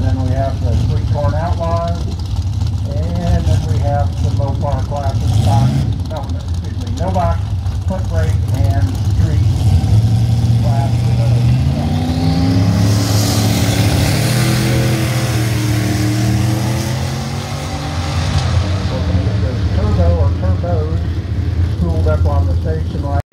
Then we have the three-corn Outlaws. And then we have the Mopar Classic Box, no, excuse me, No Box, Foot Brake, and Street Class. Turbo or turbos spooled up on the station line.